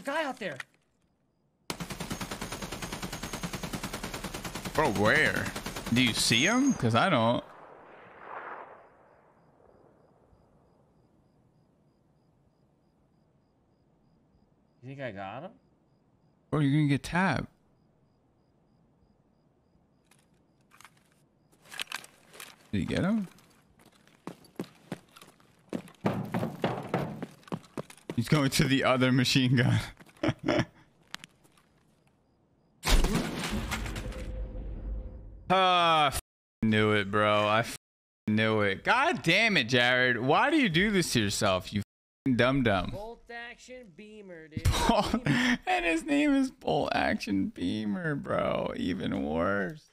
a guy out there. Bro, where? Do you see him? Because I don't. You think I got him? Bro, you're gonna get tapped. Did you get him? He's going to the other machine gun. Ah, f- knew it, bro. I knew it. God damn it, Jaryd. Why do you do this to yourself? You dumb dumb. Bolt action beamer, dude. and his name is Bolt Action Beamer, bro. Even worse.